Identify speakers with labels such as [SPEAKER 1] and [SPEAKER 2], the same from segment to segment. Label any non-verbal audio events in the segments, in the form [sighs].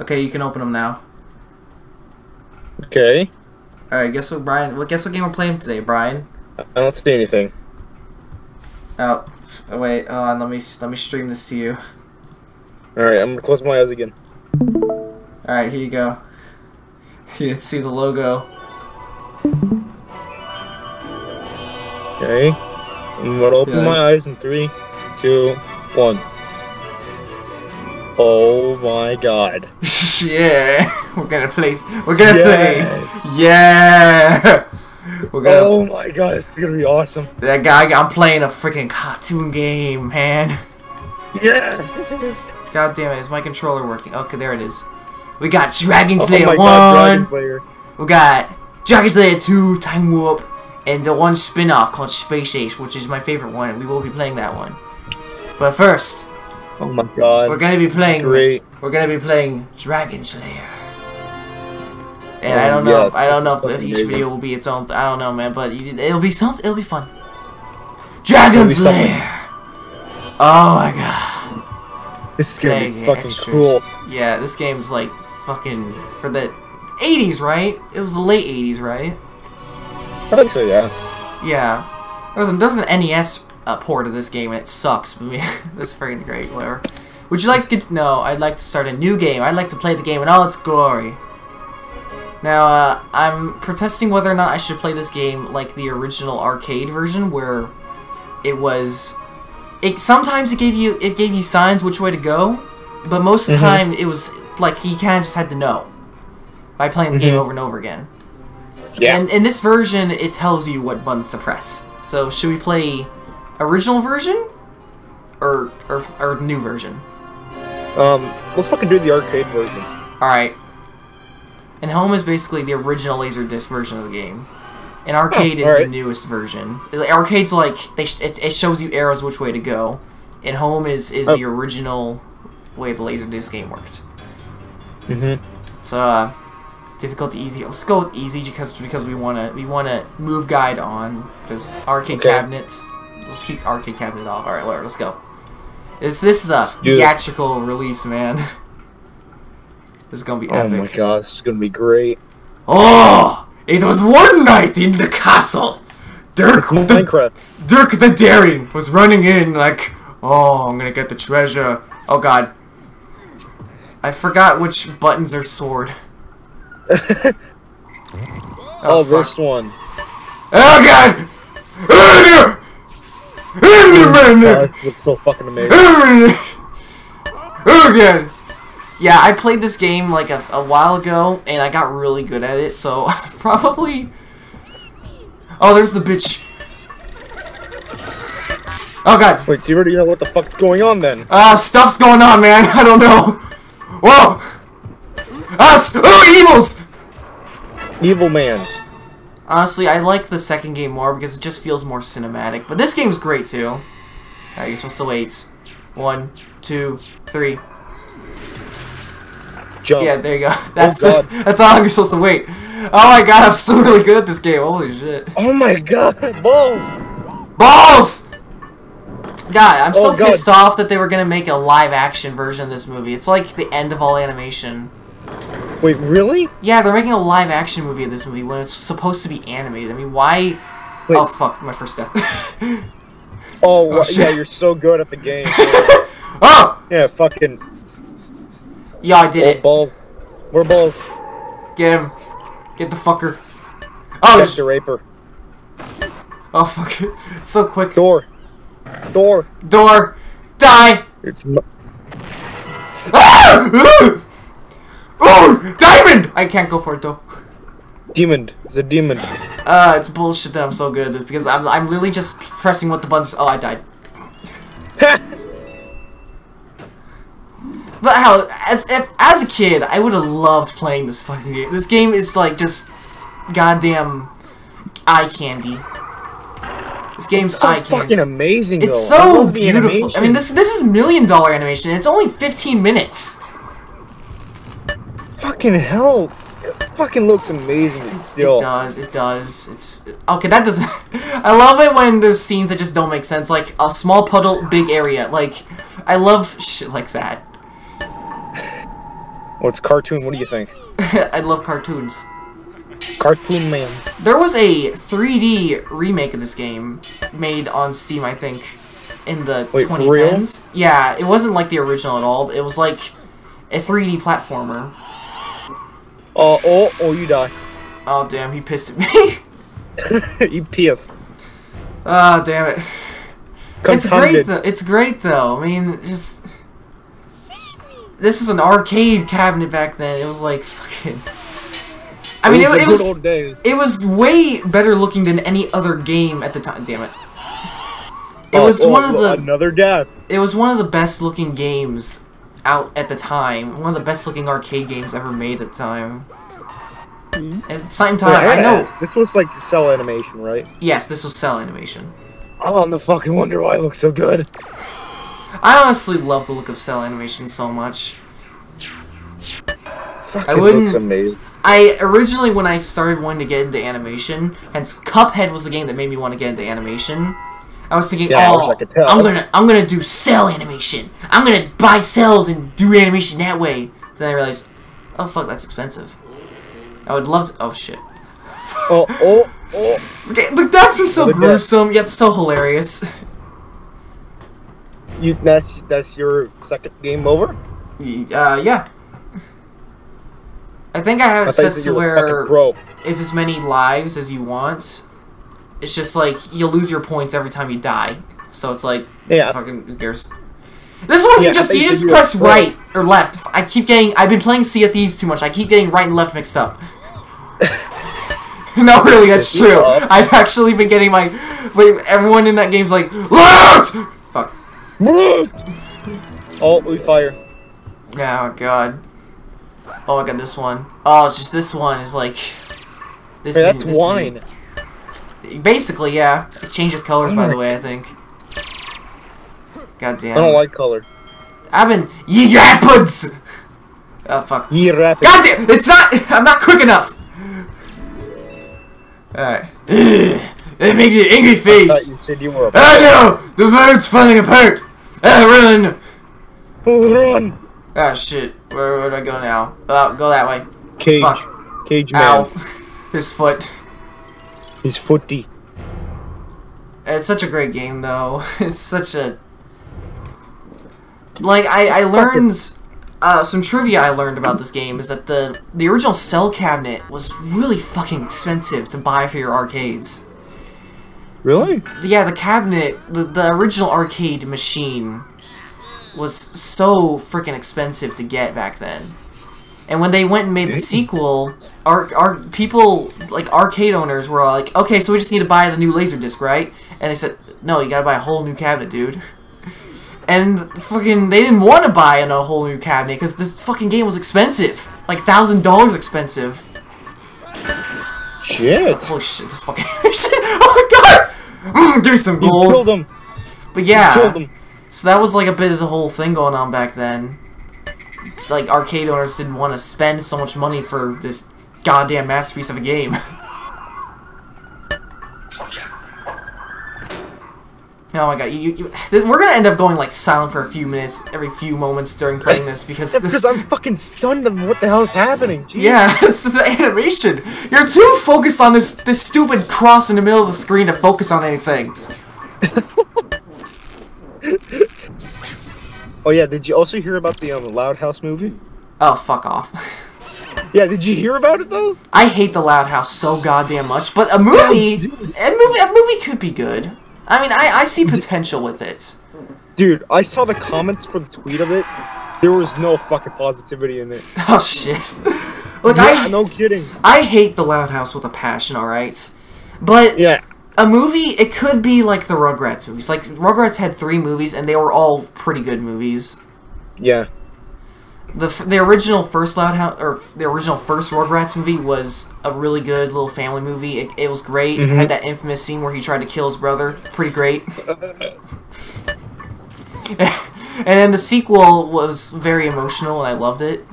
[SPEAKER 1] Okay, you can open them now.
[SPEAKER 2] Okay.
[SPEAKER 1] All right, guess what, Brian? Well, guess what game we're playing today, Brian?
[SPEAKER 2] I don't see anything.
[SPEAKER 1] Oh, oh wait. Hold on. Let me let me stream this to you.
[SPEAKER 2] All right, I'm gonna close my eyes again.
[SPEAKER 1] All right, here you go. [laughs] You didn't see the logo.
[SPEAKER 2] Okay. I'm gonna open
[SPEAKER 1] Yeah.
[SPEAKER 2] my eyes in three, two, one. Oh my god. [laughs]
[SPEAKER 1] yeah, we're gonna play. We're gonna
[SPEAKER 2] Yes.
[SPEAKER 1] play. Yeah, we're gonna.
[SPEAKER 2] Oh my god, this is gonna be awesome.
[SPEAKER 1] That guy. I'm playing a freaking cartoon game, man.
[SPEAKER 2] Yeah. [laughs]
[SPEAKER 1] God damn it! Is my controller working? Okay, there it is. We got Dragon
[SPEAKER 2] Oh
[SPEAKER 1] Slayer
[SPEAKER 2] my
[SPEAKER 1] one.
[SPEAKER 2] god, Dragon.
[SPEAKER 1] We got Dragon's Lair 2, Time Warp, and the one spin-off called Space Ace, which is my favorite one, and we will be playing that one. But first,
[SPEAKER 2] Oh my god.
[SPEAKER 1] we're gonna be playing
[SPEAKER 2] Great.
[SPEAKER 1] we're gonna be playing Dragon's Lair. And
[SPEAKER 2] Oh,
[SPEAKER 1] I don't know
[SPEAKER 2] yes,
[SPEAKER 1] if, I don't know if, each video will be its own I don't know man, but you, it'll be something it'll be fun. Dragon
[SPEAKER 2] It'll be something.
[SPEAKER 1] Slayer! Oh my god.
[SPEAKER 2] This is gonna be fucking
[SPEAKER 1] extras.
[SPEAKER 2] cool.
[SPEAKER 1] Yeah, this game's like fucking for the 80s, right? It was the late 80s, right?
[SPEAKER 2] I think so, yeah.
[SPEAKER 1] Yeah. There's, there's an NES uh, port of this game and it sucks, [laughs] but that's freaking great, whatever. Would you like to get to know? I'd like to start a new game. I'd like to play the game in all its glory. Now, uh, I'm protesting whether or not I should play this game like the original arcade version, where it was. It sometimes it gave you it gave you signs which way to go, but most of the
[SPEAKER 2] Mhm.
[SPEAKER 1] time it was like you kind of just had to know by playing the game
[SPEAKER 2] Mhm.
[SPEAKER 1] over and over again.
[SPEAKER 2] Yeah.
[SPEAKER 1] And in this version, it tells you what buttons to press. So should we play original version or or, or new version?
[SPEAKER 2] Um, let's fucking do the arcade version.
[SPEAKER 1] All right. And home is basically the original Laserdisc version of the game. And arcade
[SPEAKER 2] Oh,
[SPEAKER 1] is
[SPEAKER 2] alright.
[SPEAKER 1] the newest version. Arcade's like they it, it shows you arrows which way to go, and home is is
[SPEAKER 2] Oh.
[SPEAKER 1] the original way the Laserdisc game worked.
[SPEAKER 2] Mm-hmm.
[SPEAKER 1] So uh, difficult to easy. Let's go with easy because because we wanna we wanna move guide on because arcade
[SPEAKER 2] Okay.
[SPEAKER 1] cabinet. Let's keep arcade cabinet off. All right, whatever. Let's go. This this is a theatrical release, man. [laughs] this is gonna be
[SPEAKER 2] oh
[SPEAKER 1] epic.
[SPEAKER 2] Oh my god, this is gonna be great.
[SPEAKER 1] Oh, it was one night in the castle. Dirk the
[SPEAKER 2] Minecraft.
[SPEAKER 1] Dirk the Daring was running in like, oh, I'm gonna get the treasure. Oh God, I forgot which buttons are sword. [laughs]
[SPEAKER 2] Oh, oh,
[SPEAKER 1] fuck.
[SPEAKER 2] this one.
[SPEAKER 1] Oh God!
[SPEAKER 2] Looks so fucking amazing. [laughs]
[SPEAKER 1] Oh god. Yeah, I played this game like a, a while ago, and I got really good at it, so [laughs] probably... Oh, there's the bitch. Oh god.
[SPEAKER 2] Wait, so you already know what the fuck's going on then?
[SPEAKER 1] Ah, stuff's going on, man. [laughs] I don't know. Whoa! Us. oh, evils!
[SPEAKER 2] Evil man.
[SPEAKER 1] Honestly, I like the second game more because it just feels more cinematic. But this game's great too. Alright, you're supposed to wait. One, two, three.
[SPEAKER 2] Jump.
[SPEAKER 1] Yeah, there you go. [laughs] Oh, that's
[SPEAKER 2] God.
[SPEAKER 1] the, [laughs] that's how long you're supposed to wait. Oh my god, I'm still [laughs] really good at this game. Holy shit.
[SPEAKER 2] Oh my god, balls!
[SPEAKER 1] Balls! God, I'm oh, so
[SPEAKER 2] Oh, God.
[SPEAKER 1] pissed off that they were gonna make a live action version of this movie. It's like the end of all animation.
[SPEAKER 2] Wait, really?
[SPEAKER 1] Yeah, they're making a live action movie of this movie when it's supposed to be animated. I mean, why?
[SPEAKER 2] Wait.
[SPEAKER 1] Oh fuck, my first death. [laughs]
[SPEAKER 2] Oh,
[SPEAKER 1] shit.
[SPEAKER 2] yeah, you're so good at the game. [laughs]
[SPEAKER 1] oh!
[SPEAKER 2] yeah, fucking
[SPEAKER 1] Yeah, I did
[SPEAKER 2] oh,
[SPEAKER 1] it.
[SPEAKER 2] ball. Where balls?
[SPEAKER 1] Get him. Get the fucker. Oh, sh-
[SPEAKER 2] the raper.
[SPEAKER 1] oh fuck. [laughs] It's so quick.
[SPEAKER 2] Door. Door.
[SPEAKER 1] Door. Die.
[SPEAKER 2] It's
[SPEAKER 1] Ah! Oh, diamond! I can't go for it though.
[SPEAKER 2] demon. It's a demon.
[SPEAKER 1] Uh, it's bullshit that I'm so good. It's because I'm, I'm literally just pressing what the buttons. Oh, I died. [laughs] But how, as if as a kid, I would have loved playing this fucking game. This game is like just goddamn eye candy. This game's
[SPEAKER 2] so
[SPEAKER 1] eye candy.
[SPEAKER 2] fucking amazing.
[SPEAKER 1] It's
[SPEAKER 2] though. I
[SPEAKER 1] so beautiful. I mean, this this is million dollar animation. It's only 15 minutes.
[SPEAKER 2] Fucking hell. It fucking looks amazing.
[SPEAKER 1] It's-
[SPEAKER 2] Still.
[SPEAKER 1] It does. It does. It's okay. That doesn't. [laughs] I love it when there's scenes that just don't make sense, like a small puddle, big area. Like I love shit like that.
[SPEAKER 2] Well, it's cartoon. What do you think? [laughs]
[SPEAKER 1] I love cartoons.
[SPEAKER 2] Cartoon Man.
[SPEAKER 1] There was a 3D remake of this game made on Steam, I think, in the
[SPEAKER 2] Wait, for
[SPEAKER 1] 2010s. Yeah, it wasn't like the original at all. It was like a 3D platformer.
[SPEAKER 2] Uh, oh, oh, you die.
[SPEAKER 1] Oh damn, he pissed at me. [laughs] [laughs]
[SPEAKER 2] you piss.
[SPEAKER 1] Ah, damn it. It's great though. It's great though. I mean, just this is an arcade cabinet back then. It was like fucking. I mean, it,
[SPEAKER 2] was the
[SPEAKER 1] it
[SPEAKER 2] good
[SPEAKER 1] was
[SPEAKER 2] old days.
[SPEAKER 1] it was way better looking than any other game at the time. Damn it. It
[SPEAKER 2] Oh,
[SPEAKER 1] was
[SPEAKER 2] oh,
[SPEAKER 1] one of the
[SPEAKER 2] another death.
[SPEAKER 1] it was one of the best looking games out at the time. One of the best looking arcade games ever made at the time. Hmm? At the same time, I know.
[SPEAKER 2] This looks like cell animation, right?
[SPEAKER 1] Yes, this was cell animation.
[SPEAKER 2] Oh, no fucking wonder why it looks so good.
[SPEAKER 1] I honestly love the look of cell animation so much.
[SPEAKER 2] Fucking
[SPEAKER 1] wouldn't-
[SPEAKER 2] looks amazing.
[SPEAKER 1] I originally, when I started wanting to get into animation, hence Cuphead was the game that made me want to get into animation. I was thinking,
[SPEAKER 2] Yeah,
[SPEAKER 1] oh,
[SPEAKER 2] I
[SPEAKER 1] am gonna, I'm gonna do cell animation. I'm gonna buy cells and do animation that way. Then I realized, oh fuck, that's expensive. I would love to. Oh shit.
[SPEAKER 2] Oh, oh, [laughs] oh.
[SPEAKER 1] Deaths is so
[SPEAKER 2] Another
[SPEAKER 1] gruesome yet so hilarious.
[SPEAKER 2] You, that's, that's your second game over?
[SPEAKER 1] Uh, yeah. I think I have it set to where it's as many lives as you want. It's just like you lose your points every time you die. So it's like
[SPEAKER 2] Yeah.
[SPEAKER 1] fucking who cares. This one's
[SPEAKER 2] Yeah,
[SPEAKER 1] you just you just
[SPEAKER 2] said you were
[SPEAKER 1] press right or left. I keep getting I've been playing Sea of Thieves too much. I keep getting right and left mixed up. [laughs] no, really, that's true. I've actually been getting my wait. everyone in that game's like left. Fuck. [laughs]
[SPEAKER 2] oh, we fire.
[SPEAKER 1] Oh god. Oh, I got this one. Oh, it's just this one is like. This
[SPEAKER 2] Hey, that's
[SPEAKER 1] this
[SPEAKER 2] wine.
[SPEAKER 1] Basically, yeah. It changes colors, by the way. I think. God damn.
[SPEAKER 2] I don't like color.
[SPEAKER 1] I've been ye rapids. Oh fuck.
[SPEAKER 2] Ye rapid.
[SPEAKER 1] God damn! It's not. [laughs] I'm not quick enough. All right. It [sighs] makes you angry
[SPEAKER 2] I
[SPEAKER 1] face.
[SPEAKER 2] thought you said you were a
[SPEAKER 1] I know the world's falling apart. Ah, run.
[SPEAKER 2] Oh, run!
[SPEAKER 1] Ah shit. Where, where do I go now? Oh, go that way.
[SPEAKER 2] Cage.
[SPEAKER 1] Fuck.
[SPEAKER 2] Cage man.
[SPEAKER 1] Ow. [laughs] His foot.
[SPEAKER 2] Footy.
[SPEAKER 1] It's such a great game, though. [laughs] It's such a like I I learned uh, some trivia I learned about this game is that the the original cell cabinet was really fucking expensive to buy for your arcades.
[SPEAKER 2] Really?
[SPEAKER 1] Yeah, the cabinet, the the original arcade machine was so freaking expensive to get back then. And when they went and made the sequel, our, our people like arcade owners were like, okay, so we just need to buy the new laser disc, right? And they said, no, you gotta buy a whole new cabinet, dude. And fucking, they didn't want to buy in a whole new cabinet because this fucking game was expensive, like thousand dollars expensive.
[SPEAKER 2] Shit.
[SPEAKER 1] Holy shit, this fucking shit! [laughs] Oh my god! Mm, give me some gold.
[SPEAKER 2] You killed him.
[SPEAKER 1] But
[SPEAKER 2] You
[SPEAKER 1] yeah,
[SPEAKER 2] killed him.
[SPEAKER 1] so that was like a bit of the whole thing going on back then. Like arcade owners didn't want to spend so much money for this goddamn masterpiece of a game. [laughs] Oh my god, you, you, you, we're gonna end up going like silent for a few minutes every few moments during playing this because [laughs]
[SPEAKER 2] Yeah,
[SPEAKER 1] this.
[SPEAKER 2] because I'm fucking stunned on what the hell is happening. Jeez.
[SPEAKER 1] Yeah, [laughs] it's the animation. You're too focused on this this stupid cross in the middle of the screen to focus on anything.
[SPEAKER 2] Oh yeah, did you also hear about the um, Loud House movie?
[SPEAKER 1] Oh, fuck off.
[SPEAKER 2] Yeah, did you hear about it though?
[SPEAKER 1] I hate the Loud House so goddamn much, but a movie, a movie, a movie could be good. I mean, I, I see potential with it.
[SPEAKER 2] Dude, I saw the comments for the tweet of it. There was no fucking positivity in it. [laughs]
[SPEAKER 1] Oh shit. Look,
[SPEAKER 2] yeah,
[SPEAKER 1] I
[SPEAKER 2] no kidding.
[SPEAKER 1] I hate the Loud House with a passion, all right. But
[SPEAKER 2] Yeah.
[SPEAKER 1] a movie, it could be like the Rugrats movies. Like Rugrats had three movies, and they were all pretty good movies.
[SPEAKER 2] Yeah.
[SPEAKER 1] The the original first Loud House or the original first Rugrats movie was a really good little family movie. It, it was great. It
[SPEAKER 2] Mhm.
[SPEAKER 1] had that infamous scene where he tried to kill his brother. Pretty great. [laughs] [laughs] and then the sequel was very emotional, and I loved it.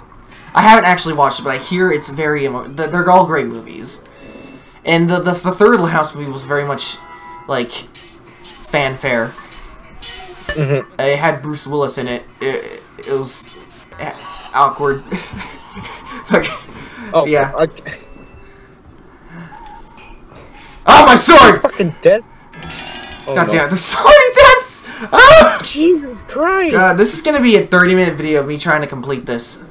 [SPEAKER 1] I haven't actually watched it, but I hear it's very emo- They're all great movies. And the, the the third Little House movie was very much like fanfare.
[SPEAKER 2] Mhm.
[SPEAKER 1] It had Bruce Willis in it. It, it was eh, [laughs] awkward. [laughs]
[SPEAKER 2] Oh
[SPEAKER 1] Yeah.
[SPEAKER 2] I,
[SPEAKER 1] Oh, my sword!
[SPEAKER 2] fucking dead. Oh,
[SPEAKER 1] God
[SPEAKER 2] no.
[SPEAKER 1] damn, the [laughs] sword many deaths! Ah!
[SPEAKER 2] Jesus Christ!
[SPEAKER 1] God, this is gonna be a 30 minute video of me trying to complete this.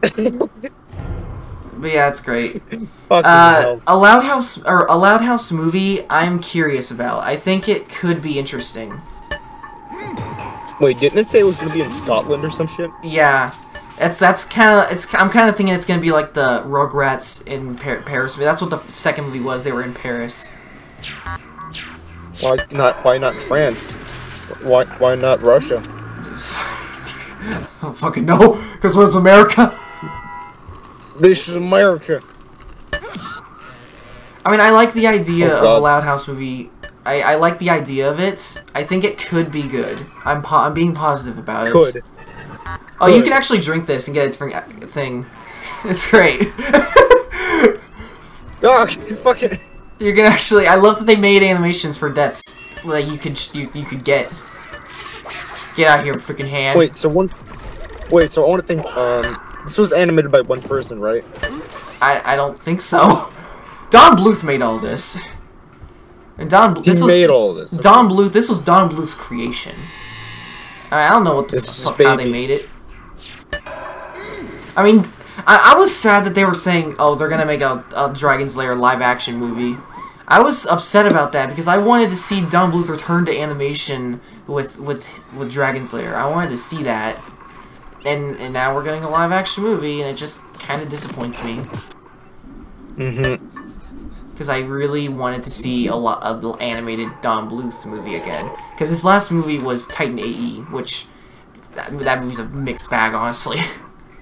[SPEAKER 1] But yeah, it's great. Uh, a Loud House or a Loud House movie. I'm curious about. I think it could be interesting.
[SPEAKER 2] Wait, didn't it say it was gonna be in Scotland or some shit?
[SPEAKER 1] Yeah, that's that's kind of it's. I'm kind of thinking it's gonna be like the Rugrats in Par- Paris. That's what the second movie was. They were in Paris.
[SPEAKER 2] Why not? Why not France? Why? Why not Russia?
[SPEAKER 1] I [laughs] don't fucking know, because what's America?
[SPEAKER 2] This is America.
[SPEAKER 1] I mean, I like the idea
[SPEAKER 2] Oh,
[SPEAKER 1] of a Loud House movie. I, I like the idea of it. I think it could be good. I'm I'm being positive about it.
[SPEAKER 2] Could.
[SPEAKER 1] Oh, you can actually drink this and get a different uh, thing. [laughs] It's great. [laughs]
[SPEAKER 2] Ah, fucking.
[SPEAKER 1] you can actually. I love that they made animations for deaths that you could you, you could get. Get out of here, freaking hand.
[SPEAKER 2] Wait, so one. Wait, so I want to think. Um, this was animated by one person, right?
[SPEAKER 1] I I don't think so. [laughs] Don Bluth made all this. And Don Bluth.
[SPEAKER 2] He
[SPEAKER 1] This was
[SPEAKER 2] made all this.
[SPEAKER 1] Don Bluth. This was Don Bluth's creation. I don't know what the
[SPEAKER 2] This is
[SPEAKER 1] fuck how they made it. I mean, I, I was sad that they were saying, "Oh, they're gonna make a, a Dragon's Lair live action movie." I was upset about that because I wanted to see Don Bluth return to animation with with with Dragon's Lair. I wanted to see that, and and now we're getting a live action movie, and it just kind of disappoints me
[SPEAKER 2] Mm-hmm.
[SPEAKER 1] Because I really wanted to see a lot of the animated Don Bluth movie again. Because his last movie was Titan AE, which that, that movie's a mixed bag, honestly.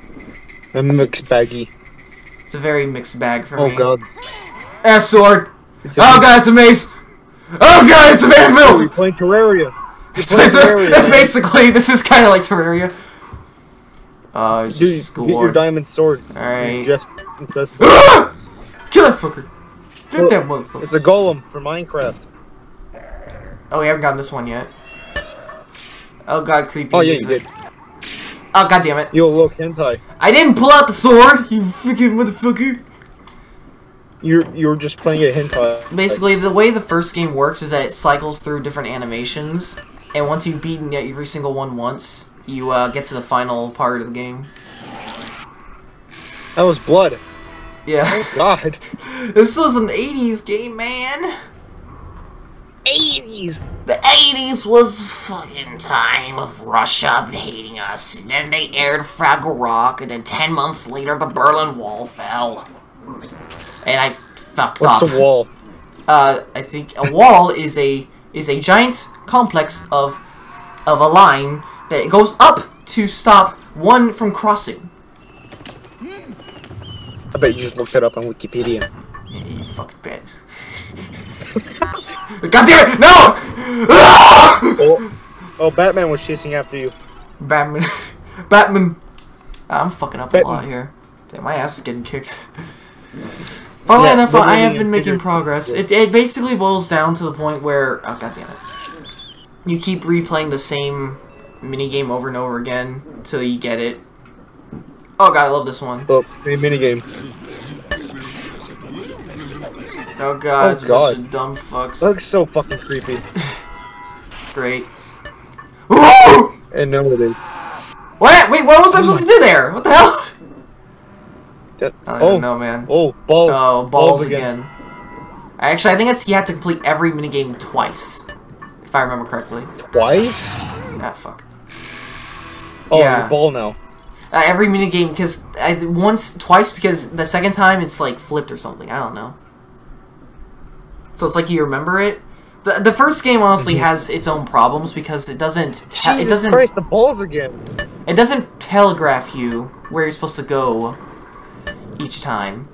[SPEAKER 1] [laughs]
[SPEAKER 2] A mixed baggy.
[SPEAKER 1] it's a very mixed bag for
[SPEAKER 2] Oh
[SPEAKER 1] me.
[SPEAKER 2] god.
[SPEAKER 1] Ah, sword!
[SPEAKER 2] It's
[SPEAKER 1] Oh god, it's a mace! Oh god, it's a
[SPEAKER 2] Oh,
[SPEAKER 1] anvil!
[SPEAKER 2] you're playing Terraria. [laughs]
[SPEAKER 1] It's,
[SPEAKER 2] playing Terraria,
[SPEAKER 1] basically, this is kind of like Terraria. Oh, it's
[SPEAKER 2] Dude,
[SPEAKER 1] just
[SPEAKER 2] get your diamond sword.
[SPEAKER 1] Alright.
[SPEAKER 2] Just, just,
[SPEAKER 1] Ah! Kill that fucker! Get that motherfucker.
[SPEAKER 2] it's a golem for Minecraft.
[SPEAKER 1] Oh, we haven't gotten this one yet. Oh god, creepy
[SPEAKER 2] Oh yeah, you
[SPEAKER 1] music.
[SPEAKER 2] did.
[SPEAKER 1] Oh god damn it.
[SPEAKER 2] Yo, look, hentai.
[SPEAKER 1] I didn't pull out the sword, you freaking motherfucker.
[SPEAKER 2] You're you're just playing a hentai.
[SPEAKER 1] Basically, the way the first game works is that it cycles through different animations, and once you've beaten every single one once, you uh, get to the final part of the game.
[SPEAKER 2] that was blood.
[SPEAKER 1] Yeah.
[SPEAKER 2] Oh god. [laughs]
[SPEAKER 1] this was an 80s game, man.
[SPEAKER 2] 80s.
[SPEAKER 1] The 80s was fucking time of Russia hating us, and then they aired Fraggle Rock, and then 10 months later the Berlin Wall fell. And I fucked
[SPEAKER 2] What's
[SPEAKER 1] up.
[SPEAKER 2] a wall?
[SPEAKER 1] uh, I think a wall is a is a giant complex of of a line that goes up to stop one from crossing.
[SPEAKER 2] I bet you just looked it up on Wikipedia.
[SPEAKER 1] Yeah, you fucking bet. [laughs] God damn it! No! [laughs]
[SPEAKER 2] Oh, oh, Batman was chasing after you.
[SPEAKER 1] Batman, [laughs] Batman. Ah, I'm fucking up a lot here. Damn, my ass is getting kicked. Funnily
[SPEAKER 2] Yeah,
[SPEAKER 1] enough, I have been making progress. It, it basically boils down to the point where, oh god damn it, you keep replaying the same minigame over and over again till you get it. Oh god, I love this one.
[SPEAKER 2] Oh, a minigame.
[SPEAKER 1] Oh god,
[SPEAKER 2] Oh,
[SPEAKER 1] it's a bunch of dumb fucks.
[SPEAKER 2] That looks so fucking creepy. [laughs]
[SPEAKER 1] It's great. Woo!
[SPEAKER 2] And no, it is.
[SPEAKER 1] What? Wait, what was I supposed to do there? What the hell?
[SPEAKER 2] That-
[SPEAKER 1] I don't
[SPEAKER 2] oh,
[SPEAKER 1] know, man.
[SPEAKER 2] oh, balls.
[SPEAKER 1] Oh, balls, again. Actually, I think it's you have to complete every minigame twice, if I remember correctly.
[SPEAKER 2] Twice?
[SPEAKER 1] Ah, fuck.
[SPEAKER 2] Oh,
[SPEAKER 1] Yeah.
[SPEAKER 2] ball now.
[SPEAKER 1] Uh, every minigame, because I once, twice, because the second time it's like flipped or something. I don't know. So it's like you remember it. The, the first game honestly has its own problems because it doesn't te- it
[SPEAKER 2] Jesus
[SPEAKER 1] doesn't
[SPEAKER 2] Christ, the balls again.
[SPEAKER 1] it doesn't telegraph you where you're supposed to go each time.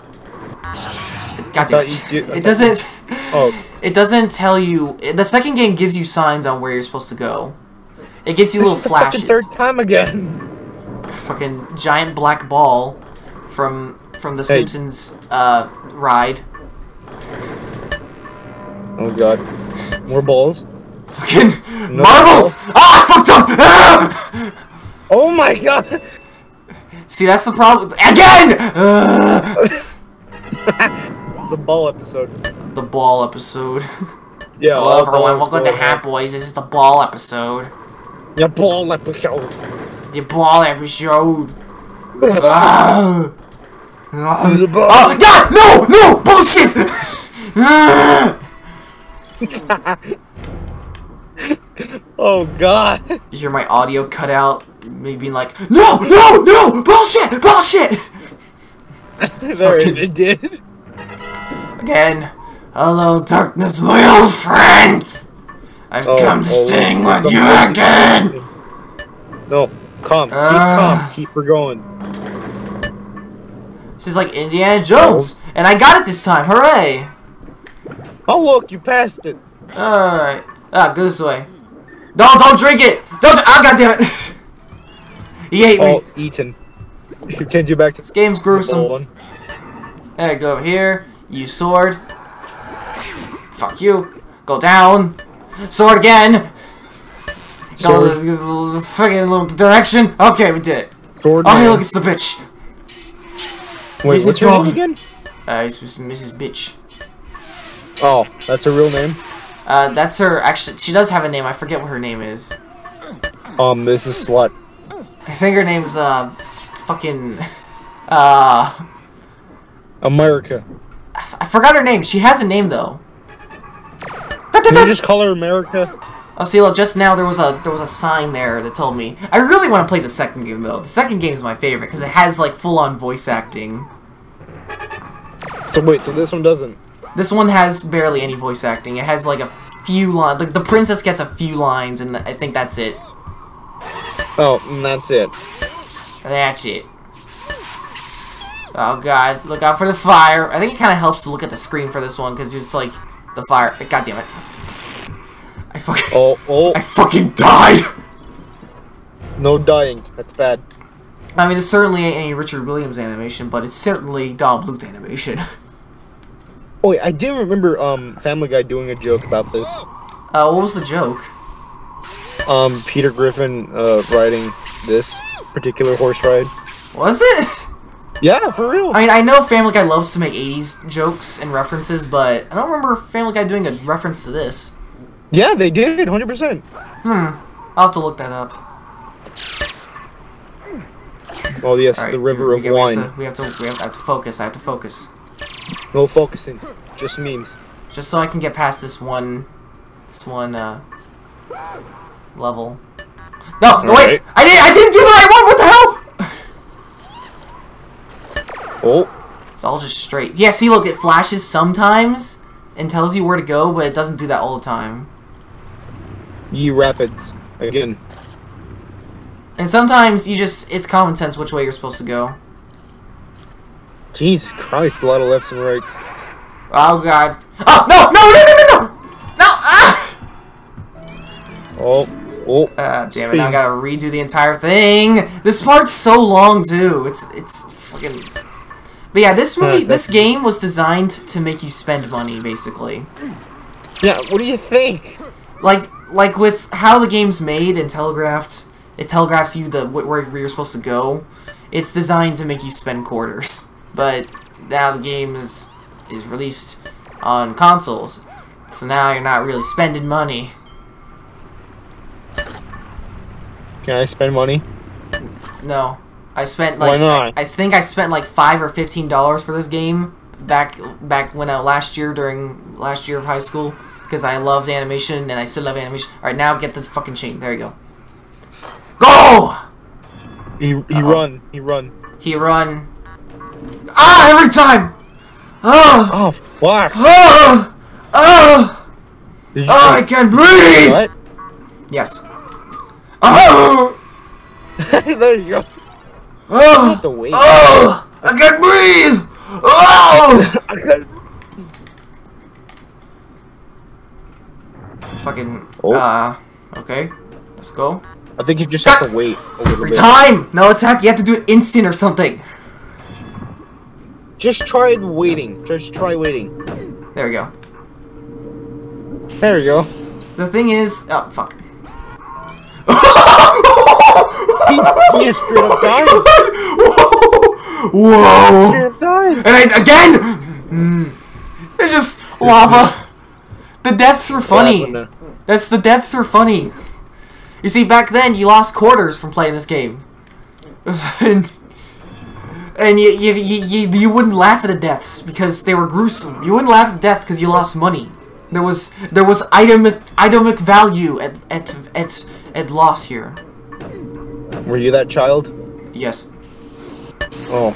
[SPEAKER 1] God damn it!
[SPEAKER 2] did-
[SPEAKER 1] It doesn't. [laughs]
[SPEAKER 2] Oh,
[SPEAKER 1] It doesn't tell you. The second game gives you signs on where you're supposed to go. It gives you
[SPEAKER 2] this
[SPEAKER 1] little
[SPEAKER 2] is the
[SPEAKER 1] flashes.
[SPEAKER 2] third time again.
[SPEAKER 1] Fucking giant black ball from from the
[SPEAKER 2] Hey.
[SPEAKER 1] Simpsons uh, ride.
[SPEAKER 2] Oh god. More balls.
[SPEAKER 1] Fucking
[SPEAKER 2] No
[SPEAKER 1] marbles! Ah, I fucked up! Ah! [laughs]
[SPEAKER 2] Oh my god!
[SPEAKER 1] See, that's the problem. Again! [laughs]
[SPEAKER 2] The ball episode.
[SPEAKER 1] the ball episode.
[SPEAKER 2] Yeah.
[SPEAKER 1] Hello everyone, welcome to Hat Boys. This is the ball episode.
[SPEAKER 2] Yeah, ball episode.
[SPEAKER 1] The ball episode. Ah. Ah. Oh God! No! No! Bullshit!
[SPEAKER 2] Oh god.
[SPEAKER 1] you hear my audio cut out? Me being like, No! No! No! Bullshit! Bullshit! [laughs]
[SPEAKER 2] there
[SPEAKER 1] Fucking-
[SPEAKER 2] it did.
[SPEAKER 1] Again. Hello, darkness, my old friend. I've
[SPEAKER 2] Oh,
[SPEAKER 1] come to
[SPEAKER 2] oh,
[SPEAKER 1] sing
[SPEAKER 2] oh,
[SPEAKER 1] with you
[SPEAKER 2] oh,
[SPEAKER 1] again.
[SPEAKER 2] No, calm. Keep
[SPEAKER 1] Ah.
[SPEAKER 2] calm. Keep her going.
[SPEAKER 1] This is like Indiana Jones, and I got it this time. Hooray!
[SPEAKER 2] Oh look, you passed it.
[SPEAKER 1] All right. Ah, go this way. No, don't drink it. Don't. Ah, goddamn it. he ate
[SPEAKER 2] Oh,
[SPEAKER 1] me.
[SPEAKER 2] Ethan. Pretend you back to
[SPEAKER 1] This game's gruesome. Hey, go over here. Use sword. Fuck you. Go down. Sword again. Go
[SPEAKER 2] Sword.
[SPEAKER 1] the, the, the fucking little direction. Okay, we did it.
[SPEAKER 2] Sword
[SPEAKER 1] Oh, hey,
[SPEAKER 2] man.
[SPEAKER 1] look, it's the bitch.
[SPEAKER 2] Wait,
[SPEAKER 1] Mrs.
[SPEAKER 2] what's your
[SPEAKER 1] Dog.
[SPEAKER 2] name again?
[SPEAKER 1] Uh, it's Mrs. Bitch.
[SPEAKER 2] Oh, that's her real name.
[SPEAKER 1] Uh, that's her. Actually, she does have a name. I forget what her name is.
[SPEAKER 2] Um, Mrs. Slut.
[SPEAKER 1] I think her name's uh, fucking, [laughs] uh,
[SPEAKER 2] America.
[SPEAKER 1] I forgot her name. She has a name though.
[SPEAKER 2] Can you just call her America?
[SPEAKER 1] Oh, see, look, just now there was a there was a sign there that told me. I really want to play the second game though. The second game is my favorite because it has like full on voice acting.
[SPEAKER 2] So wait, so this one doesn't.
[SPEAKER 1] This one has barely any voice acting. It has like a few lines. Like the princess gets a few lines, and I think that's it.
[SPEAKER 2] Oh, that's it.
[SPEAKER 1] That's it. Oh god, look out for the fire. I think it kind of helps to look at the screen for this one because it's like the fire. God damn it! I fucking
[SPEAKER 2] Oh, oh,
[SPEAKER 1] I fucking died.
[SPEAKER 2] no dying. That's bad.
[SPEAKER 1] I mean, it certainly ain't any Richard Williams animation, but it's certainly Don Bluth animation.
[SPEAKER 2] Oh, wait, I do remember um Family Guy doing a joke about this.
[SPEAKER 1] Uh, what was the joke?
[SPEAKER 2] Um, Peter Griffin uh riding this particular horse ride.
[SPEAKER 1] Was it?
[SPEAKER 2] Yeah, for real.
[SPEAKER 1] I mean, I know Family Guy loves to make 80s jokes and references, but I don't remember Family Guy doing a reference to this.
[SPEAKER 2] Yeah, they did, hundred percent.
[SPEAKER 1] Hmm. I'll have to look that up.
[SPEAKER 2] Oh yes,
[SPEAKER 1] Alright,
[SPEAKER 2] the river of wine.
[SPEAKER 1] We have, to, we have to we have to focus. I have to focus.
[SPEAKER 2] No focusing, just memes.
[SPEAKER 1] Just so I can get past this one, this one uh, level. No, no wait!
[SPEAKER 2] Alright.
[SPEAKER 1] I didn't. I didn't do the right one. What the hell?
[SPEAKER 2] Oh,
[SPEAKER 1] It's all just straight. Yeah, see, look, it flashes sometimes and tells you where to go, but it doesn't do that all the time.
[SPEAKER 2] Ye rapids again.
[SPEAKER 1] And sometimes you just, it's common sense which way you're supposed to go.
[SPEAKER 2] Jesus Christ, a lot of lefts and rights.
[SPEAKER 1] Oh, God. Oh, no, no, no, no, no, no! No! Ah!
[SPEAKER 2] Oh, oh.
[SPEAKER 1] Ah, damn it, now I gotta redo the entire thing! This part's so long, too. It's, it's fucking... But yeah, this movie,
[SPEAKER 2] Uh,
[SPEAKER 1] this game was designed to make you spend money, basically.
[SPEAKER 2] Yeah, what do you think?
[SPEAKER 1] like like with how the game's made and telegraphed it telegraphs you the where you're supposed to go. It's designed to make you spend quarters. But now the game is is released on consoles. So now you're not really spending money.
[SPEAKER 2] Can I spend money?
[SPEAKER 1] no. I spent
[SPEAKER 2] Why
[SPEAKER 1] like
[SPEAKER 2] not?
[SPEAKER 1] I, I think i spent like five or fifteen dollars for this game back back when uh, last year during last year of high school because i loved animation and i still love animation all right now get the fucking chain there you go go
[SPEAKER 2] He he
[SPEAKER 1] Uh-oh.
[SPEAKER 2] run, he run.
[SPEAKER 1] He run. Ah! Every time. Oh!
[SPEAKER 2] Oh fuck!
[SPEAKER 1] Oh! Oh!
[SPEAKER 2] Did you
[SPEAKER 1] Oh! [laughs] I can't breathe.
[SPEAKER 2] what?
[SPEAKER 1] Yes. Oh!
[SPEAKER 2] there you go. You
[SPEAKER 1] Oh!
[SPEAKER 2] have to wait.
[SPEAKER 1] Oh! I can't breathe. Oh! Fucking.
[SPEAKER 2] Oh.
[SPEAKER 1] Uh. Okay. Let's go.
[SPEAKER 2] I think you just have to wait a little
[SPEAKER 1] Every
[SPEAKER 2] bit.
[SPEAKER 1] time. No, it's not. You have to do it instant or something.
[SPEAKER 2] Just try waiting. Just try waiting.
[SPEAKER 1] There we go.
[SPEAKER 2] There you go.
[SPEAKER 1] The thing is, oh fuck.
[SPEAKER 2] He, he is straight up dying. [laughs]
[SPEAKER 1] Whoa!
[SPEAKER 2] Can't die.
[SPEAKER 1] And I again. Mm. It's just lava. The deaths were funny. That's the deaths are funny. You see, back then you lost quarters from playing this game, [laughs] and, and you, you you you wouldn't laugh at the deaths because they were gruesome. You wouldn't laugh at the deaths because you lost money. There was there was itemic itemic value at at at at loss here.
[SPEAKER 2] Were you that child?
[SPEAKER 1] Yes.
[SPEAKER 2] Oh,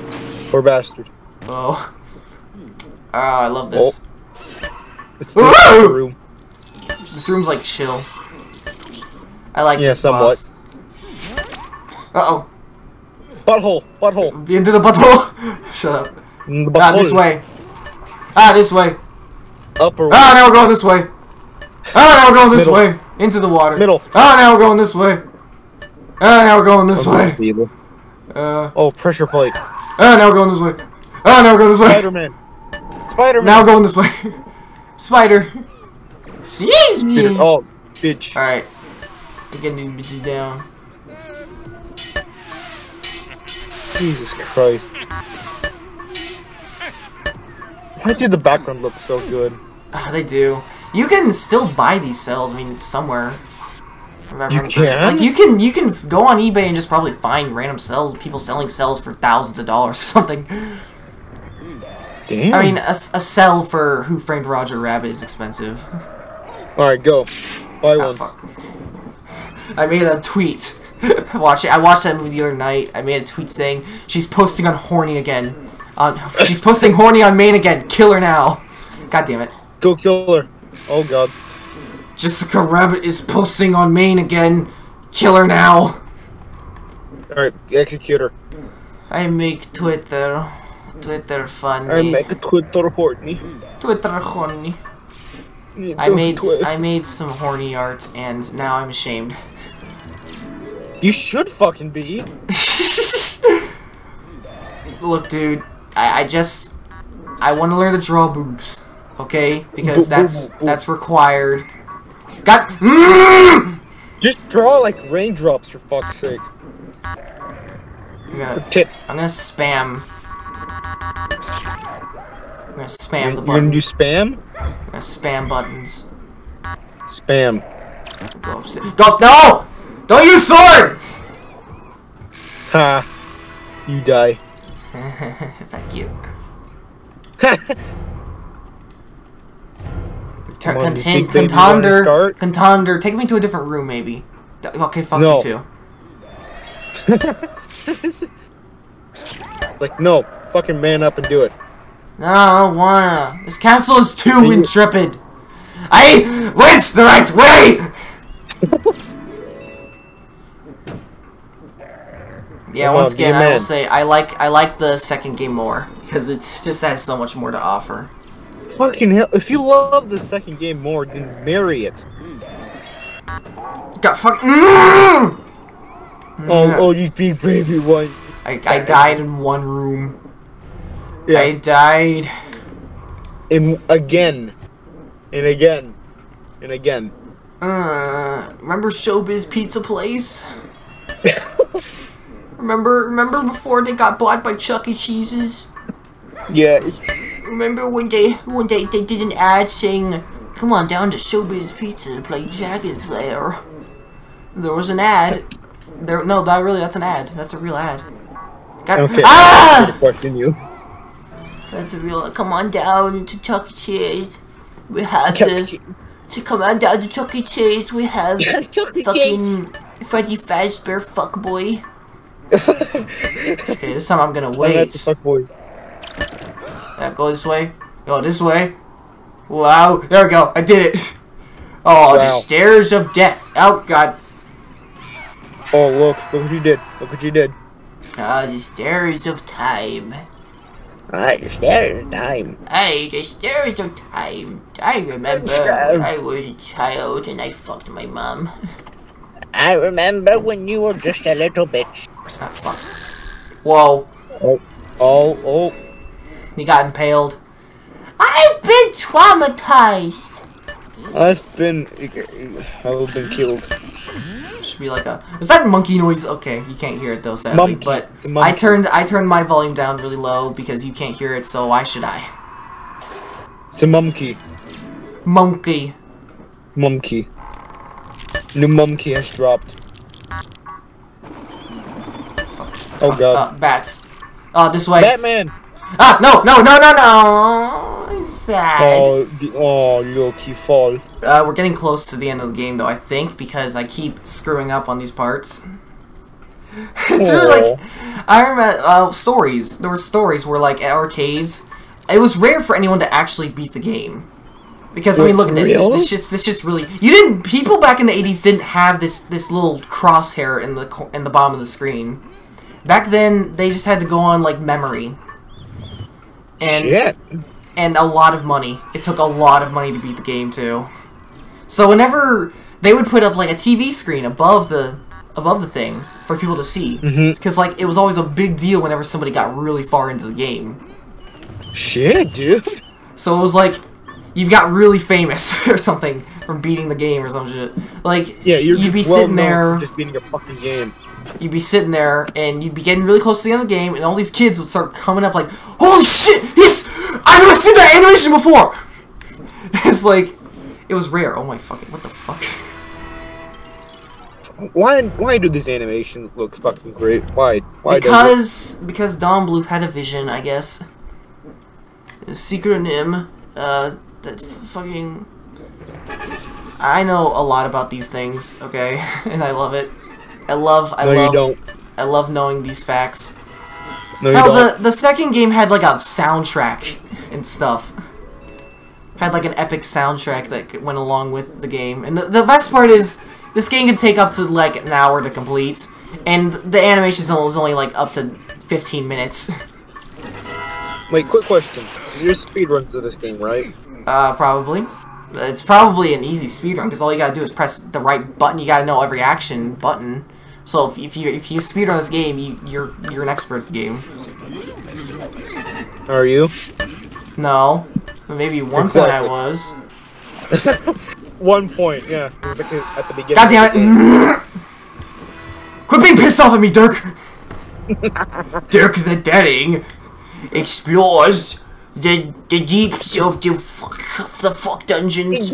[SPEAKER 2] poor bastard.
[SPEAKER 1] Oh. Oh, I love this. Oh.
[SPEAKER 2] It's the room.
[SPEAKER 1] This room's like chill. I like
[SPEAKER 2] Yeah,
[SPEAKER 1] this
[SPEAKER 2] somewhat.
[SPEAKER 1] boss. Uh oh.
[SPEAKER 2] Butthole, butthole.
[SPEAKER 1] Into the butthole. [laughs] Shut up.
[SPEAKER 2] Mm, The
[SPEAKER 1] Ah, this way. Ah, this way.
[SPEAKER 2] Upper
[SPEAKER 1] Ah, now we're going this way. Ah, now we're going this
[SPEAKER 2] Middle.
[SPEAKER 1] way. Into the water.
[SPEAKER 2] Middle.
[SPEAKER 1] Ah, now we're going this way. Ah, now we're going this way. Uh,
[SPEAKER 2] Oh, pressure plate.
[SPEAKER 1] ah, now we're going this way. Ah, now we're going this way.
[SPEAKER 2] Spider-Man. Spider-Man.
[SPEAKER 1] Now we're going this way. [laughs] Spider. Save me.
[SPEAKER 2] Oh, bitch.
[SPEAKER 1] Alright. Getting these bitches down.
[SPEAKER 2] Jesus Christ. Why do the background look so good?
[SPEAKER 1] Ah, they do. You can still buy these cells. I mean, somewhere. I
[SPEAKER 2] can?
[SPEAKER 1] Like you can, you can go on eBay and just probably find random cells, people selling cells for thousands of dollars or [laughs] something.
[SPEAKER 2] Damn.
[SPEAKER 1] I mean, a, a cell for Who Framed Roger Rabbit is expensive. [laughs]
[SPEAKER 2] Alright, go. Buy
[SPEAKER 1] Ah,
[SPEAKER 2] one.
[SPEAKER 1] fuck. I made a tweet. [laughs] Watch it. I watched that movie the other night. I made a tweet saying she's posting on horny again. On [laughs] she's posting horny on main again. Kill her now. God damn it.
[SPEAKER 2] Go kill her. Oh god.
[SPEAKER 1] Jessica Rabbit is posting on main again. Kill her now.
[SPEAKER 2] Alright, execute her.
[SPEAKER 1] I make Twitter. Twitter funny.
[SPEAKER 2] I make Twitter horny.
[SPEAKER 1] Twitter horny. I made I made some horny art and now I'm ashamed.
[SPEAKER 2] You should fucking be. [laughs]
[SPEAKER 1] Look, dude, I, I just I want to learn to draw boobs, okay? Because
[SPEAKER 2] boo-
[SPEAKER 1] that's that's required. Got. Mm!
[SPEAKER 2] Just draw like raindrops for fuck's sake.
[SPEAKER 1] I'm gonna, I'm gonna spam. I'm gonna spam
[SPEAKER 2] You're,
[SPEAKER 1] the
[SPEAKER 2] you're gonna do spam?
[SPEAKER 1] I'm gonna spam buttons.
[SPEAKER 2] Spam.
[SPEAKER 1] Go upstairs. Don't no! Don't use sword!
[SPEAKER 2] Ha. You die. [laughs]
[SPEAKER 1] Thank you. [laughs]
[SPEAKER 2] Come
[SPEAKER 1] Contain, contender, contender, take me to a different room, maybe. Okay, fuck
[SPEAKER 2] No.
[SPEAKER 1] you too. [laughs]
[SPEAKER 2] It's like, no. Fucking man up and do it.
[SPEAKER 1] No, I don't wanna. This castle is too intrepid. I went the right way. yeah, once again, I will say I like I like the second game more because it just has so much more to offer.
[SPEAKER 2] Fucking hell. If you love the second game more, then marry it.
[SPEAKER 1] Got fuck. Mm!
[SPEAKER 2] Oh, oh, you big baby one.
[SPEAKER 1] I I died in one room.
[SPEAKER 2] Yeah.
[SPEAKER 1] I died.
[SPEAKER 2] And again. And again. And again.
[SPEAKER 1] Uh, remember Showbiz Pizza Place? [laughs] remember, remember before they got bought by Chuck E. Cheese's?
[SPEAKER 2] Yeah.
[SPEAKER 1] Remember when they when they, they did an ad saying, "Come on down to Showbiz Pizza to play Dragon's Lair." There was an ad. There, no, that really, that's an ad. That's a real ad. God,
[SPEAKER 2] Okay.
[SPEAKER 1] ah!
[SPEAKER 2] Question you.
[SPEAKER 1] That's a real. Come on down to Chuck E. Cheese. We have
[SPEAKER 2] Chuck
[SPEAKER 1] to to come on down to Chuck E. Cheese. We have fucking Freddy Fazbear fuckboy. [laughs] Okay, this time I'm gonna wait.
[SPEAKER 2] fuck boy.
[SPEAKER 1] Yeah, go this way. Go this way. Wow. There we go. I did it. Oh, the stairs of death. Oh, God.
[SPEAKER 2] Oh, look. Look what you did. Look what you did.
[SPEAKER 1] Ah, the stairs of time.
[SPEAKER 2] Alright, there time.
[SPEAKER 1] Hey, the stairs of time. I remember I was a child and I fucked my mom.
[SPEAKER 3] I remember when you were just a little bitch.
[SPEAKER 1] Ah, fuck. Whoa.
[SPEAKER 2] Oh, oh, oh.
[SPEAKER 1] He got impaled. I've been traumatized.
[SPEAKER 2] I've been. I've been killed.
[SPEAKER 1] Should be like a. Is that monkey noise? Okay, you can't hear it though, sadly.
[SPEAKER 2] Monkey.
[SPEAKER 1] But
[SPEAKER 2] It's a monkey.
[SPEAKER 1] I turned I turned my volume down really low because you can't hear it. So why should I?
[SPEAKER 2] It's a monkey.
[SPEAKER 1] Monkey.
[SPEAKER 2] Monkey. New monkey has dropped. Oh god.
[SPEAKER 1] Uh, bats. Uh, this way.
[SPEAKER 2] Batman!
[SPEAKER 1] Ah, no, no, no, no, no. I'm sad.
[SPEAKER 2] Oh, oh, Loki fall.
[SPEAKER 1] Uh, we're getting close to the end of the game, though, I think, because I keep screwing up on these parts. [laughs] it's really like, I remember, uh, stories. There were stories where, like, at arcades, it was rare for anyone to actually beat the game. Because, I mean, look at this, this, this shit's, this shit's really, you didn't, people back in the 80s didn't have this, this little crosshair in the, in the bottom of the screen. Back then, they just had to go on, like, memory. And and a lot of money. It took a lot of money to beat the game too. So whenever they would put up like a TV screen above the above the thing for people to see,
[SPEAKER 2] mm-hmm.
[SPEAKER 1] because like it was always a big deal whenever somebody got really far into the game.
[SPEAKER 2] Shit, dude.
[SPEAKER 1] So it was like you got really famous [laughs] or something from beating the game or some shit. Like
[SPEAKER 2] Yeah,
[SPEAKER 1] you'd be
[SPEAKER 2] well
[SPEAKER 1] sitting there,
[SPEAKER 2] just beating a fucking game.
[SPEAKER 1] You'd be sitting there, and you'd be getting really close to the end of the game, and all these kids would start coming up like, "Holy shit! He's I've never seen that animation before." [laughs] it's like it was rare. Oh my fucking what the fuck?
[SPEAKER 2] Why? Why do these animations look fucking great? Why? Why?
[SPEAKER 1] because because Don Bluth had a vision, I guess. A secret NIMH, uh, that fucking. I know a lot about these things, okay, [laughs] and I love it. I love, I?
[SPEAKER 2] No,
[SPEAKER 1] love,
[SPEAKER 2] you don't.
[SPEAKER 1] I love knowing these facts.
[SPEAKER 2] No,
[SPEAKER 1] Hell, the the second game had like a soundtrack and stuff. Had like an epic soundtrack that went along with the game, and the, the best part is this game can take up to like an hour to complete, and the animation is only- like up to 15 minutes. [laughs]
[SPEAKER 2] Wait, quick question. You're speedruns to this game, right?
[SPEAKER 1] Uh, probably. It's probably an easy speedrun because all you gotta do is press the right button. You gotta know every action button. So if, if you if you speedrun this game, you you're you're an expert at the game.
[SPEAKER 2] Are you?
[SPEAKER 1] No, maybe one point I was. [laughs]
[SPEAKER 2] One point, yeah. Like at the beginning.
[SPEAKER 1] God damn it! Quit being pissed off at me, Dirk. [laughs] Dirk the Deading explores the the deeps of the fuck of the fuck dungeons.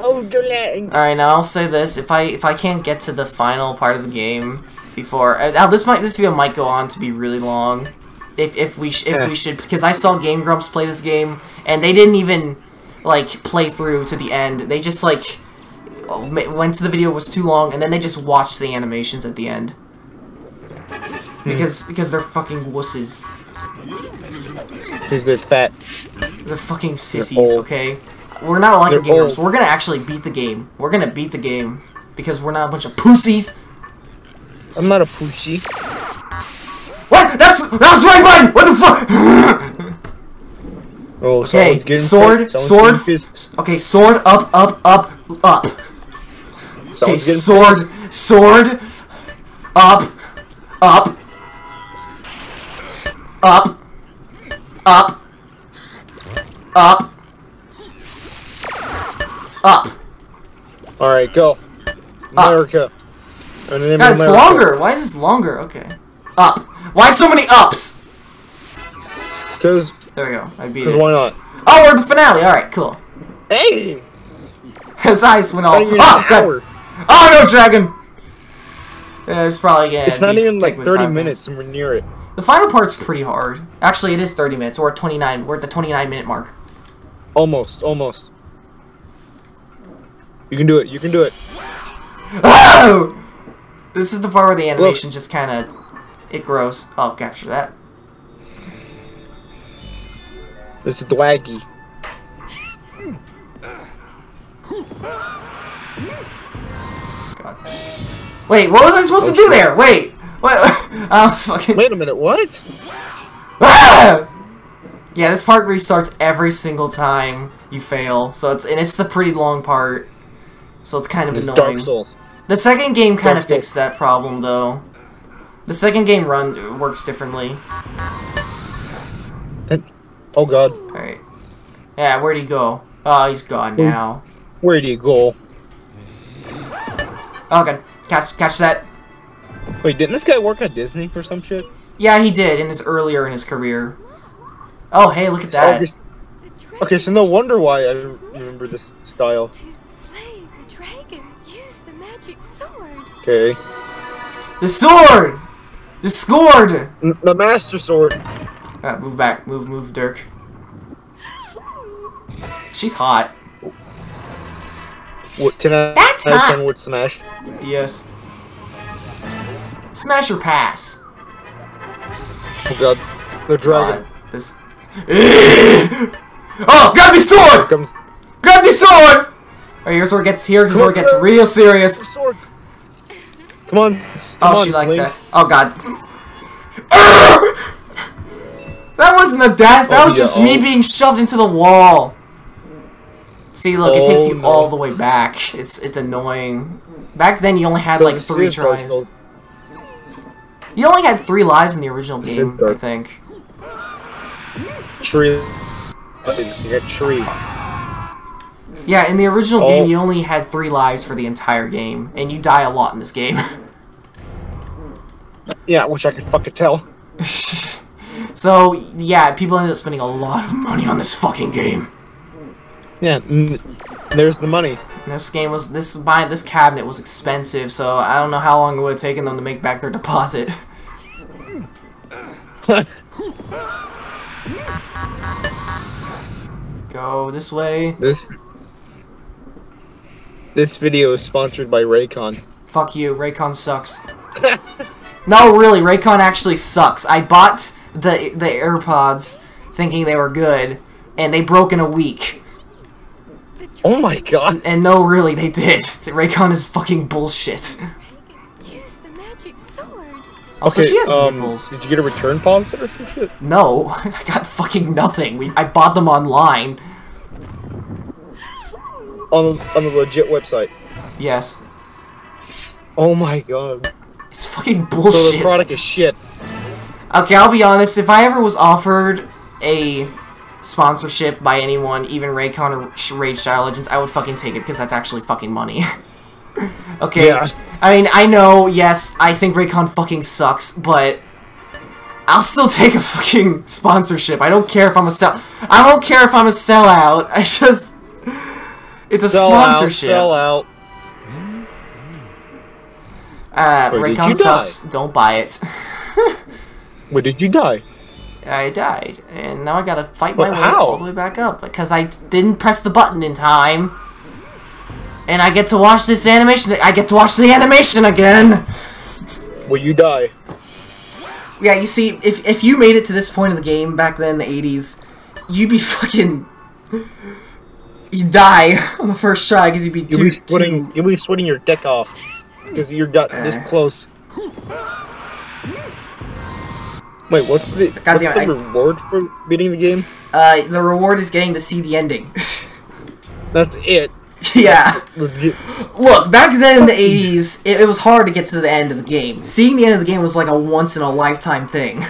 [SPEAKER 3] Oh, the land.
[SPEAKER 1] Alright, now I'll say this: if I if I can't get to the final part of the game before uh, now, this might this video might go on to be really long. If if we sh if
[SPEAKER 2] Yeah.
[SPEAKER 1] we should because I saw Game Grumps play this game and they didn't even like play through to the end. They just like went to the video was too long and then they just watched the animations at the end because because they're fucking wusses.
[SPEAKER 2] Because they're fat.
[SPEAKER 1] They're fucking sissies,
[SPEAKER 2] old.
[SPEAKER 1] okay? We're not like
[SPEAKER 2] They're
[SPEAKER 1] the Game
[SPEAKER 2] old.
[SPEAKER 1] We're gonna actually beat the game. We're gonna beat the game because we're not a bunch of pussies.
[SPEAKER 2] I'm not a pushy.
[SPEAKER 1] What? That's that's right button. What the fuck?
[SPEAKER 2] Oh,
[SPEAKER 1] okay, sword, sword.
[SPEAKER 2] getting pissed.
[SPEAKER 1] s- Okay, sword up, up, up, up. Okay,
[SPEAKER 2] Someone's getting
[SPEAKER 1] sword,
[SPEAKER 2] pissed.
[SPEAKER 1] sword, up, up, up, up, up, up.
[SPEAKER 2] Alright, go. America. In the name
[SPEAKER 1] God,
[SPEAKER 2] of
[SPEAKER 1] it's longer. Why is this longer? Okay. Up. Why so many ups?
[SPEAKER 2] Because,
[SPEAKER 1] There we go. I beat it.
[SPEAKER 2] why not?
[SPEAKER 1] Oh, we're at the finale. All right, cool.
[SPEAKER 2] Hey!
[SPEAKER 1] His eyes went all. Oh,
[SPEAKER 2] hour.
[SPEAKER 1] Oh no, dragon. Yeah, it's probably gonna.
[SPEAKER 2] It's not even like 30
[SPEAKER 1] five
[SPEAKER 2] minutes and we're near it.
[SPEAKER 1] The final part's pretty hard. Actually, it is 30 minutes. We're at 29. We're at the 29 minute mark.
[SPEAKER 2] Almost, almost. You can do it, you can do it.
[SPEAKER 1] Oh! This is the part where the animation just kind of it grows. I'll capture that.
[SPEAKER 2] This is Dwaggy.
[SPEAKER 1] God. Wait, what was I supposed to do there? Wait, what? [laughs] Oh, fucking.
[SPEAKER 2] Wait a minute, what?
[SPEAKER 1] Ah! [laughs] Yeah, this part restarts every single time you fail. So it's and it's a pretty long part. So it's kind of
[SPEAKER 2] is
[SPEAKER 1] annoying.
[SPEAKER 2] Dark Souls.
[SPEAKER 1] The second game kind of fixed that problem though. The second game run works differently.
[SPEAKER 2] Oh god.
[SPEAKER 1] Alright. Yeah, where'd he go? Oh, he's gone now.
[SPEAKER 2] Where do he go?
[SPEAKER 1] Oh god, catch catch that.
[SPEAKER 2] Wait, didn't this guy work at Disney for some shit?
[SPEAKER 1] Yeah, he did in his earlier in his career. Oh hey, look at that.
[SPEAKER 2] Okay, okay, so no wonder why I remember this style.
[SPEAKER 4] To slay the dragon, use the magic sword.
[SPEAKER 2] Okay.
[SPEAKER 1] The sword! The sword!
[SPEAKER 2] N- the Master Sword.
[SPEAKER 1] Uh, move back, move, move, Dirk. She's hot.
[SPEAKER 2] What, 10 out
[SPEAKER 1] That's
[SPEAKER 2] out of
[SPEAKER 1] hot.
[SPEAKER 2] 10 would smash?
[SPEAKER 1] Yes. Smash or pass?
[SPEAKER 2] Oh god. The dragon.
[SPEAKER 1] God, this. [laughs] oh, grab the sword!
[SPEAKER 2] Comes.
[SPEAKER 1] Grab the sword! Alright, your sword gets here. His sword gets real serious.
[SPEAKER 2] Come on. s-
[SPEAKER 1] Oh,
[SPEAKER 2] on,
[SPEAKER 1] she liked
[SPEAKER 2] Link.
[SPEAKER 1] that. Oh god. [laughs] that wasn't a death. That
[SPEAKER 2] Oh,
[SPEAKER 1] was
[SPEAKER 2] yeah,
[SPEAKER 1] just me
[SPEAKER 2] oh.
[SPEAKER 1] being shoved into the wall. See, look, it oh, takes
[SPEAKER 2] Oh,
[SPEAKER 1] you all the way back. It's it's annoying. Back then, you only had
[SPEAKER 2] So
[SPEAKER 1] like three
[SPEAKER 2] is how it's
[SPEAKER 1] tries. You only had three lives in the original game, I think.
[SPEAKER 2] Tree. Got tree.
[SPEAKER 1] Yeah, in the original
[SPEAKER 2] Oh.
[SPEAKER 1] game, you only had three lives for the entire game, and you die a lot in this game. [laughs]
[SPEAKER 2] Yeah, which I could fucking tell. [laughs]
[SPEAKER 1] so, yeah, people ended up spending a lot of money on this fucking game.
[SPEAKER 2] Yeah, there's the money.
[SPEAKER 1] This game was this buying this cabinet was expensive, so I don't know how long it would have taken them to make back their deposit. [laughs] Go this way.
[SPEAKER 2] This this video is sponsored by Raycon.
[SPEAKER 1] Fuck you, Raycon sucks. [laughs] no, really, Raycon actually sucks. I bought the the AirPods thinking they were good, and they broke in a week.
[SPEAKER 4] The
[SPEAKER 2] Oh my god.
[SPEAKER 1] And no, really, they did. Raycon is fucking bullshit.
[SPEAKER 4] dragon, use the magic sword.
[SPEAKER 1] Also, she has
[SPEAKER 2] um,
[SPEAKER 1] nipples.
[SPEAKER 2] Did you get a return policy or some shit?
[SPEAKER 1] No, [laughs] I got fucking nothing. We, I bought them online.
[SPEAKER 2] On the, on the legit website.
[SPEAKER 1] Yes.
[SPEAKER 2] Oh my god.
[SPEAKER 1] It's fucking bullshit.
[SPEAKER 2] So
[SPEAKER 1] bullshit.
[SPEAKER 2] the product is shit.
[SPEAKER 1] Okay, I'll be honest. If I ever was offered a sponsorship by anyone, even Raycon or Raid: Shadow Legends, I would fucking take it because that's actually fucking money. [laughs] okay.
[SPEAKER 2] Yeah.
[SPEAKER 1] I mean, I know, yes, I think Raycon fucking sucks, but I'll still [laughs] take a fucking sponsorship. I don't care if I'm a sell. I don't care if I'm a sellout. [laughs] I just. It's a
[SPEAKER 2] Sell
[SPEAKER 1] sponsorship.
[SPEAKER 2] out, sell out.
[SPEAKER 1] Uh, Raycon
[SPEAKER 2] you die?
[SPEAKER 1] sucks. Don't buy it.
[SPEAKER 2] Where did you die?
[SPEAKER 1] I died, and now I gotta fight my
[SPEAKER 2] But
[SPEAKER 1] way
[SPEAKER 2] how?
[SPEAKER 1] all the way back up because I didn't press the button in time. And I get to watch this animation. I get to watch the animation again.
[SPEAKER 2] Will you die?
[SPEAKER 1] Yeah, you see, if if you made it to this point of the game back then in the '80s, you'd be [laughs] fucking. You'd die [laughs] on the first try because you'd be
[SPEAKER 2] You'll
[SPEAKER 1] too.
[SPEAKER 2] be sweating. You'll be sweating your dick off because you're got this
[SPEAKER 1] Uh.
[SPEAKER 2] close. Wait, what's the what's
[SPEAKER 1] Goddamn,
[SPEAKER 2] the
[SPEAKER 1] I-
[SPEAKER 2] reward for beating the game?
[SPEAKER 1] Uh, the reward is getting to see the ending. [laughs]
[SPEAKER 2] That's it.
[SPEAKER 1] yeah. Look, back then in the 80s, it, it was hard to get to the end of the game. Seeing the end of the game was like a once in a lifetime thing.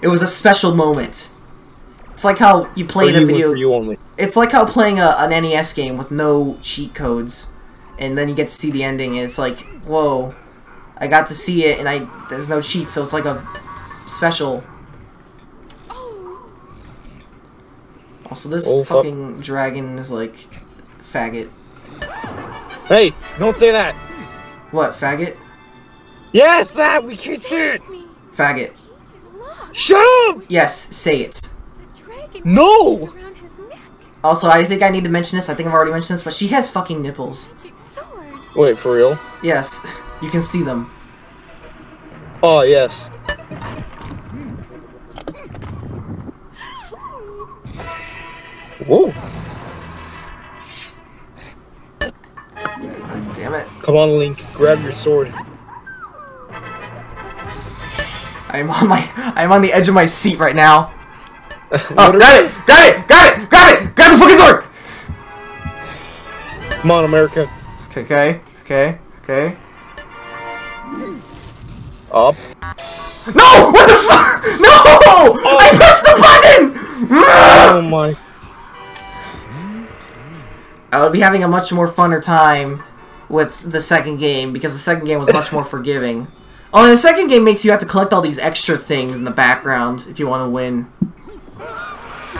[SPEAKER 1] It was a special moment. It's like how you
[SPEAKER 2] For
[SPEAKER 1] play in a video.
[SPEAKER 2] you only.
[SPEAKER 1] It's like how playing a, an NES game with no cheat codes, and then you get to see the ending, and it's like, whoa, I got to see it, and I there's no cheat, so it's like a special. Also, this
[SPEAKER 2] Oh, fuck.
[SPEAKER 1] fucking dragon is like faggot.
[SPEAKER 2] Hey, don't say that.
[SPEAKER 1] What faggot?
[SPEAKER 2] Yes, that we can't say it.
[SPEAKER 1] Faggot.
[SPEAKER 4] cage is locked.
[SPEAKER 2] Shut up.
[SPEAKER 1] Yes, say it.
[SPEAKER 2] No.
[SPEAKER 4] around his neck.
[SPEAKER 1] Also, I think I need to mention this. I think I've already mentioned this, but she has fucking nipples.
[SPEAKER 2] Wait, for real?
[SPEAKER 1] Yes, [laughs] you can see them.
[SPEAKER 2] Oh yes. Whoa!
[SPEAKER 1] God damn it.
[SPEAKER 2] Come on, Link. Grab your sword.
[SPEAKER 1] I'm on my I'm on the edge of my seat right now. [laughs] Oh, grab it! Grab it! Grab it! Grab it! Grab the fucking sword!
[SPEAKER 2] Come on, America.
[SPEAKER 1] Okay, okay, okay, okay.
[SPEAKER 2] Up.
[SPEAKER 1] No! What the fuck? [laughs] No! Oh. I pressed the button!
[SPEAKER 2] Oh [laughs] my.
[SPEAKER 1] I would be having a much more funner time with the second game because the second game was much more forgiving. Oh, and the second game makes you have to collect all these extra things in the background if you want to win.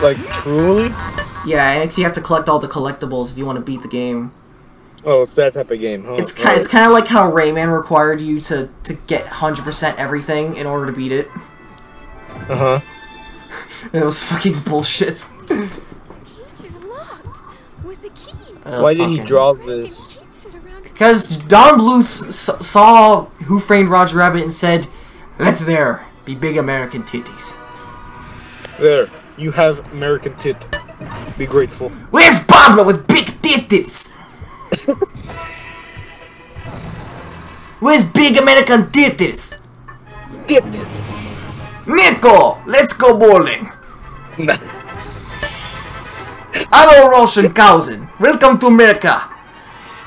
[SPEAKER 2] Like truly?
[SPEAKER 1] Yeah, it makes you have to collect all the collectibles if you want to beat the game.
[SPEAKER 2] Oh, it's that type of game, huh?
[SPEAKER 1] It's kind, it's kind of like how Rayman required you to, to get 100% everything in order to beat it.
[SPEAKER 2] Uh huh. [laughs]
[SPEAKER 1] It was fucking bullshit. [laughs] Uh,
[SPEAKER 2] Why did he draw this?
[SPEAKER 4] keeps it around
[SPEAKER 1] Because Don Bluth s- saw Who Framed Roger Rabbit and said, "Let's there be big American titties."
[SPEAKER 2] There, you have American tit. Be grateful.
[SPEAKER 1] Where's Barbara with big titties? [laughs] Where's big American titties?
[SPEAKER 2] This.
[SPEAKER 1] Niko, let's go bowling. [laughs] Hello, Russian cousin. Welcome to America.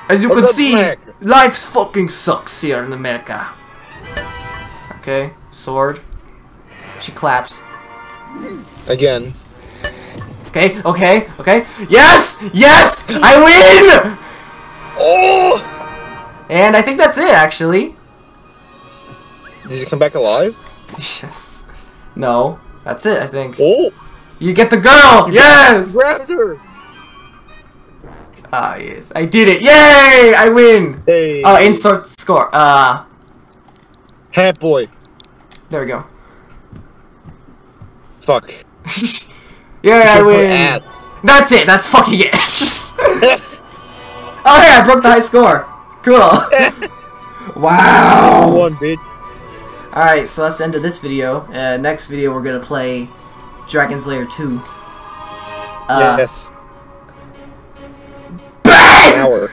[SPEAKER 1] As you can see,
[SPEAKER 2] America?
[SPEAKER 1] life fucking sucks here in America. Okay, sword. She claps.
[SPEAKER 2] Again.
[SPEAKER 1] Okay, okay, okay. Yes! Yes! I win!
[SPEAKER 2] Oh!
[SPEAKER 1] And I think that's it, actually.
[SPEAKER 2] Did he come back alive?
[SPEAKER 1] Yes. No, that's it, I think.
[SPEAKER 2] Oh!
[SPEAKER 1] You get the girl! Yes!
[SPEAKER 2] Grabbed her!
[SPEAKER 1] Ah, yes. I did it. Yay! I win!
[SPEAKER 2] Hey!
[SPEAKER 1] Oh, insert score. Uh,
[SPEAKER 2] Hat boy.
[SPEAKER 1] there we go.
[SPEAKER 2] Fuck. [laughs]
[SPEAKER 1] Yay, I win! That's it, that's fucking it. [laughs] [laughs] oh, hey, I broke the high score. Cool. wow!
[SPEAKER 2] One, bitch.
[SPEAKER 1] Alright, so that's the end of this video. Uh, next video, we're gonna play Dragon's Lair 2. Uh,
[SPEAKER 2] yes. Hour.